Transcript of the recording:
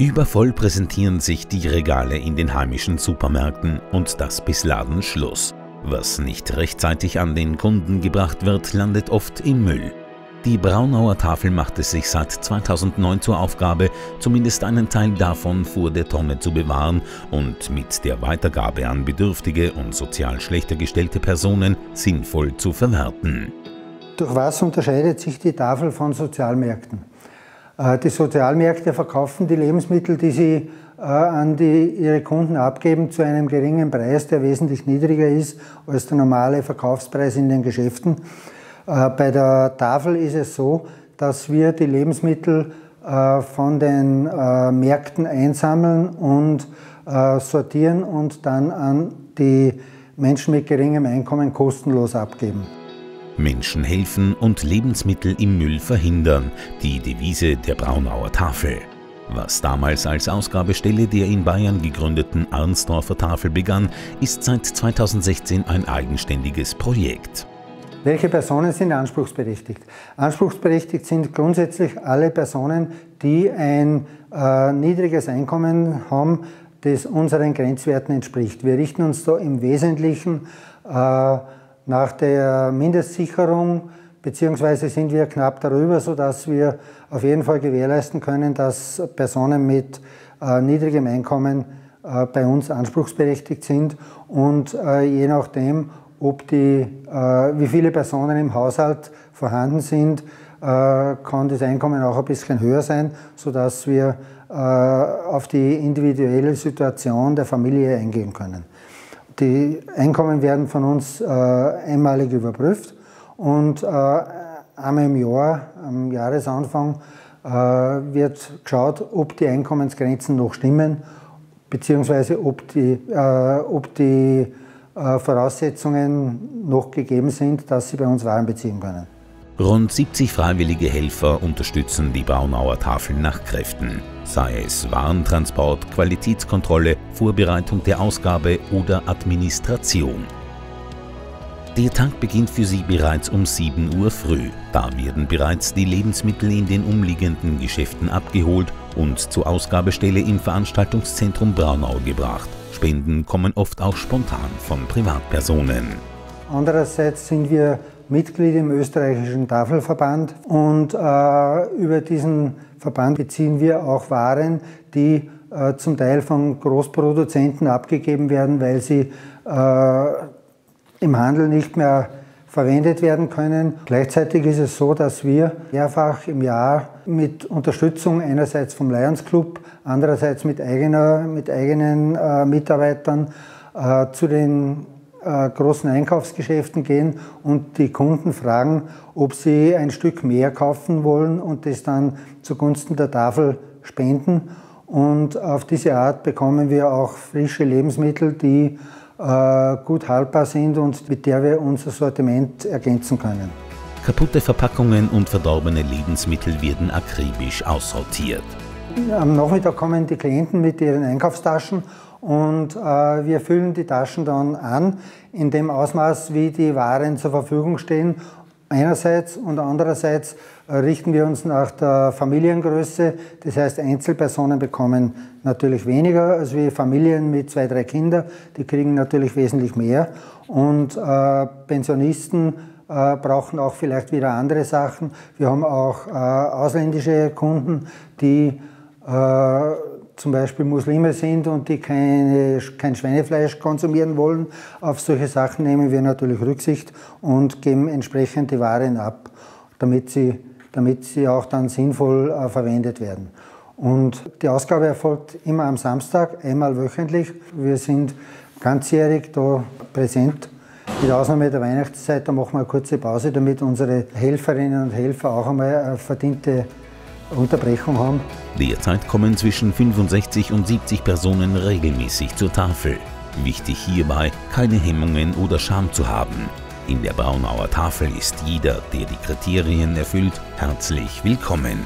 Übervoll präsentieren sich die Regale in den heimischen Supermärkten und das bis Ladenschluss. Was nicht rechtzeitig an den Kunden gebracht wird, landet oft im Müll. Die Braunauer Tafel macht es sich seit 2009 zur Aufgabe, zumindest einen Teil davon vor der Tonne zu bewahren und mit der Weitergabe an bedürftige und sozial schlechter gestellte Personen sinnvoll zu verwerten. Durch was unterscheidet sich die Tafel von Sozialmärkten? Äh, die Sozialmärkte verkaufen die Lebensmittel, die sie äh, an die, ihre Kunden abgeben, zu einem geringen Preis, der wesentlich niedriger ist als der normale Verkaufspreis in den Geschäften. Äh, bei der Tafel ist es so, dass wir die Lebensmittel von den Märkten einsammeln und sortieren und dann an die Menschen mit geringem Einkommen kostenlos abgeben. Menschen helfen und Lebensmittel im Müll verhindern, die Devise der Braunauer Tafel. Was damals als Ausgabestelle der in Bayern gegründeten Arnsdorfer Tafel begann, ist seit 2016 ein eigenständiges Projekt. Welche Personen sind anspruchsberechtigt? Anspruchsberechtigt sind grundsätzlich alle Personen, die ein äh, niedriges Einkommen haben, das unseren Grenzwerten entspricht. Wir richten uns da im Wesentlichen äh, nach der Mindestsicherung beziehungsweise sind wir knapp darüber, sodass wir auf jeden Fall gewährleisten können, dass Personen mit äh, niedrigem Einkommen äh, bei uns anspruchsberechtigt sind und äh, je nachdem, ob die, wie viele Personen im Haushalt vorhanden sind, kann das Einkommen auch ein bisschen höher sein, sodass wir auf die individuelle Situation der Familie eingehen können. Die Einkommen werden von uns äh, einmalig überprüft und äh, einmal im Jahr, am Jahresanfang, äh, wird geschaut, ob die Einkommensgrenzen noch stimmen, beziehungsweise ob die, äh, ob die äh, Voraussetzungen noch gegeben sind, dass sie bei uns Waren beziehen können. Rund 70 freiwillige Helfer unterstützen die Braunauer Tafel nach Kräften, sei es Warentransport, Qualitätskontrolle, Vorbereitung der Ausgabe oder Administration. Der Tag beginnt für sie bereits um 7 Uhr früh. Da werden bereits die Lebensmittel in den umliegenden Geschäften abgeholt und zur Ausgabestelle im Veranstaltungszentrum Braunau gebracht. Spenden kommen oft auch spontan von Privatpersonen. Andererseits sind wir Mitglied im österreichischen Tafelverband und äh, über diesen Verband beziehen wir auch Waren, die äh, zum Teil von Großproduzenten abgegeben werden, weil sie äh, im Handel nicht mehr verwendet werden können. Gleichzeitig ist es so, dass wir mehrfach im Jahr mit Unterstützung einerseits vom Lions Club, andererseits mit, eigener, mit eigenen äh, Mitarbeitern äh, zu den großen Einkaufsgeschäften gehen und die Kunden fragen, ob sie ein Stück mehr kaufen wollen und das dann zugunsten der Tafel spenden. Und auf diese Art bekommen wir auch frische Lebensmittel, die äh, gut haltbar sind und mit der wir unser Sortiment ergänzen können. Kaputte Verpackungen und verdorbene Lebensmittel werden akribisch aussortiert. Am Nachmittag kommen die Klienten mit ihren Einkaufstaschen und äh, wir füllen die Taschen dann an in dem Ausmaß, wie die Waren zur Verfügung stehen. Einerseits und andererseits äh, richten wir uns nach der Familiengröße. Das heißt, Einzelpersonen bekommen natürlich weniger als wie Familien mit zwei, drei Kindern. Die kriegen natürlich wesentlich mehr. Und äh, Pensionisten äh, brauchen auch vielleicht wieder andere Sachen. Wir haben auch äh, ausländische Kunden, die äh, zum Beispiel Muslime sind und die keine, kein Schweinefleisch konsumieren wollen. Auf solche Sachen nehmen wir natürlich Rücksicht und geben entsprechend die Waren ab, damit sie, damit sie auch dann sinnvoll äh, verwendet werden. Und die Ausgabe erfolgt immer am Samstag, einmal wöchentlich. Wir sind ganzjährig da präsent. Mit Ausnahme der Weihnachtszeit, da machen wir eine kurze Pause, damit unsere Helferinnen und Helfer auch einmal verdiente Unterbrechung haben. Derzeit kommen zwischen 65 und 70 Personen regelmäßig zur Tafel. Wichtig hierbei, keine Hemmungen oder Scham zu haben. In der Braunauer Tafel ist jeder, der die Kriterien erfüllt, herzlich willkommen.